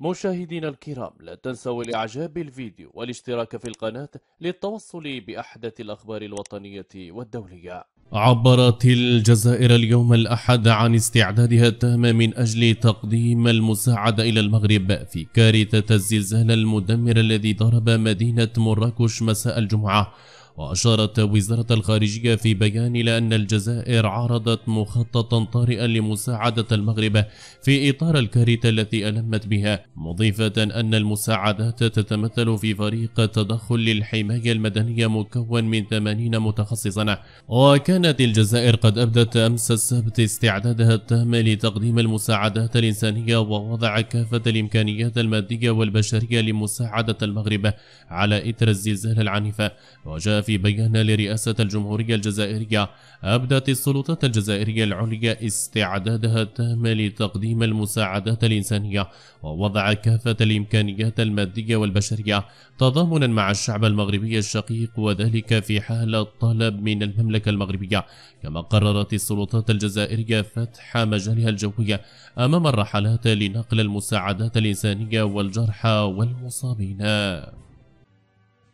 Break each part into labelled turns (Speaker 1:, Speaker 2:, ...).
Speaker 1: مشاهدينا الكرام لا تنسوا الإعجاب بالفيديو والاشتراك في القناة للتوصل بأحدث الأخبار الوطنية والدولية.
Speaker 2: عبرت الجزائر اليوم الأحد عن استعدادها التام من أجل تقديم المساعدة إلى المغرب في كارثة الزلزال المدمر الذي ضرب مدينة مراكش مساء الجمعة. وأشارت وزارة الخارجية في بيان إلى أن الجزائر عرضت مخططا طارئا لمساعدة المغرب في إطار الكارثة التي ألمت بها مضيفة أن المساعدات تتمثل في فريق تدخل للحماية المدنية مكون من 80 متخصصا. وكانت الجزائر قد أبدت أمس السبت استعدادها التام لتقديم المساعدات الإنسانية ووضع كافة الإمكانيات المادية والبشرية لمساعدة المغرب على إثر الزلزال العنيف. وجاء في بيان لرئاسة الجمهورية الجزائرية أبدت السلطات الجزائرية العليا استعدادها التام لتقديم المساعدات الإنسانية ووضع كافة الإمكانيات المادية والبشرية تضامنا مع الشعب المغربي الشقيق وذلك في حال الطلب من المملكة المغربية. كما قررت السلطات الجزائرية فتح مجالها الجوية أمام الرحلات لنقل المساعدات الإنسانية والجرحى والمصابين.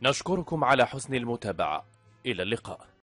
Speaker 1: نشكركم على حسن المتابعة. إلى اللقاء.